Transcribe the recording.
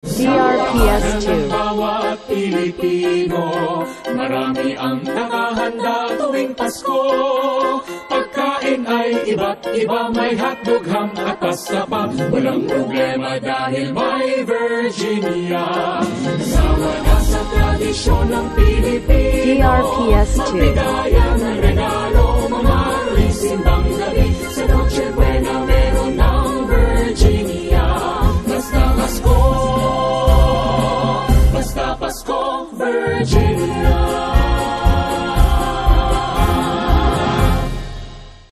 DRPS2. bawat Pilipino Marami ang nakahanda tuwing Pasko Pagkain ay iba't iba May hotdog, ham at pasta pa Walang problema dahil may Virginia Kasama na sa tradisyon ng Pilipino DRPS2. Bigayang regalo Mga ring simbang gabi Sa Noche Buena Virginia